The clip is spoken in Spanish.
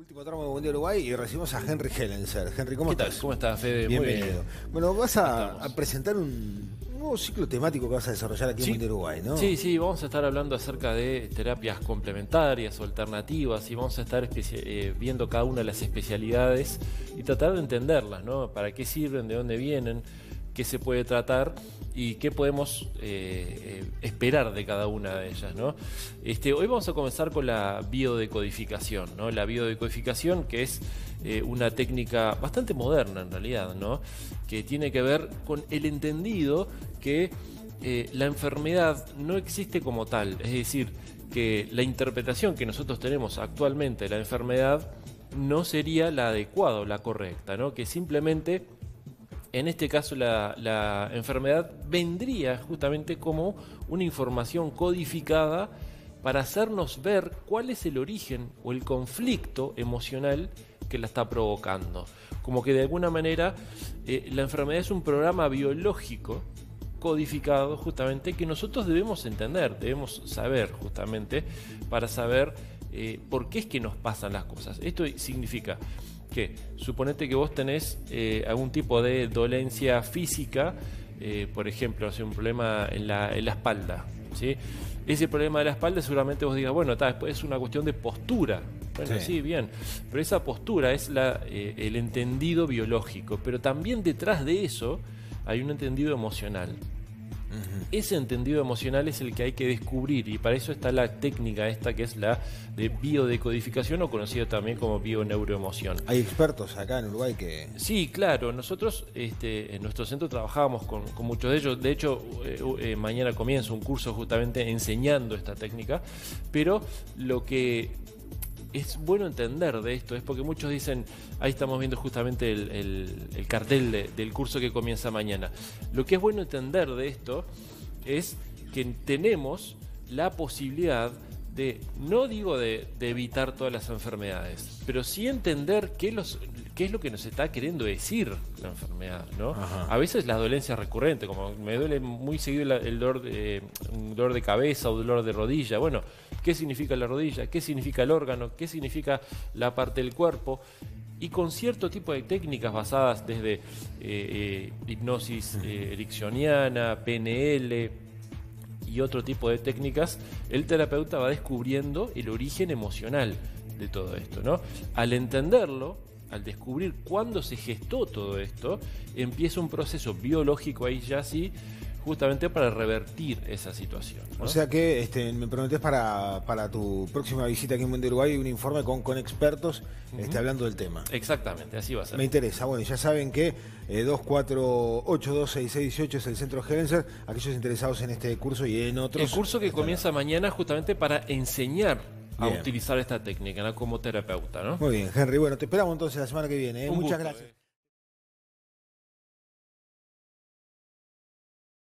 Último tramo de Buen Día Uruguay y recibimos a Henry Hellenser. Henry, ¿cómo ¿Qué tal? estás? ¿Cómo estás, Fede? Bienvenido. Bueno, vas a, presentar un nuevo ciclo temático que vas a desarrollar aquí en. Buen Día Uruguay, ¿no? Sí, sí, vamos a estar hablando acerca de terapias complementarias o alternativas y vamos a estar eh, viendo cada una de las especialidades y tratar de entenderlas, ¿no? ¿Para qué sirven? ¿De dónde vienen? ¿Qué se puede tratar? ¿Y qué podemos eh, eh, esperar de cada una de ellas, ¿no? Este, hoy vamos a comenzar con la biodecodificación, ¿no? La biodecodificación que es eh, una técnica bastante moderna en realidad, ¿no? Que tiene que ver con el entendido que la enfermedad no existe como tal, es decir, que la interpretación que nosotros tenemos actualmente de la enfermedad no sería la adecuada o la correcta, ¿no? que simplemente en este caso la, enfermedad vendría justamente como una información codificada para hacernos ver cuál es el origen o el conflicto emocional que la está provocando. Como que de alguna manera eh, la enfermedad es un programa biológico codificado justamente que nosotros debemos entender, debemos saber justamente para saber eh, por qué es que nos pasan las cosas. Esto significa que suponete que vos tenés eh, algún tipo de dolencia física, eh, por ejemplo, hace un problema en la, en la espalda, ¿sí? Ese problema de la espalda seguramente vos digas, bueno, está, es una cuestión de postura. Bueno, Sí. sí, bien, pero esa postura es la, eh, el entendido biológico, pero también detrás de eso hay un entendido emocional. Ese entendido emocional es el que hay que descubrir y para eso está la técnica esta que es la de biodecodificación o conocida también como bioneuroemoción. Hay expertos acá en Uruguay que... Sí, claro, nosotros este, en nuestro centro trabajábamos con, con muchos de ellos, de hecho eh, eh, mañana comienza un curso justamente enseñando esta técnica, pero lo que es bueno entender de esto es porque muchos dicen, ahí estamos viendo justamente el, el- el cartel de- del curso que comienza mañana, lo que es bueno entender de esto es que tenemos la posibilidad de, no digo de, de evitar todas las enfermedades, pero sí entender qué, los, qué es lo que nos está queriendo decir la enfermedad, ¿no? Ajá. A veces la dolencia recurrente, como me duele muy seguido la- el dolor de, un dolor de cabeza o dolor de rodilla. Bueno, ¿qué significa la rodilla? ¿Qué significa el órgano? ¿Qué significa la parte del cuerpo? Y con cierto tipo de técnicas basadas desde eh, eh, hipnosis eh, ericksoniana, PNL, y otro tipo de técnicas, el terapeuta va descubriendo el origen emocional de todo esto, ¿no? Al entenderlo, al descubrir cuándo se gestó todo esto, empieza un proceso biológico ahí ya sí, justamente para revertir esa situación. ¿no? O sea que este, me prometés para, para tu próxima visita aquí en Día Uruguay un informe con, con expertos este, hablando del tema. Exactamente, así va a ser. Me interesa. Bueno, ya saben que eh, 248-266-18 es el centro Hellenser. Aquellos interesados en este curso y en otros. El curso que comienza mañana justamente para enseñar a Bien. utilizar esta técnica ¿no? como terapeuta, ¿no? Muy bien, Henry. Bueno, te esperamos entonces la semana que viene. ¿eh? Muchas gusto, gracias. eh.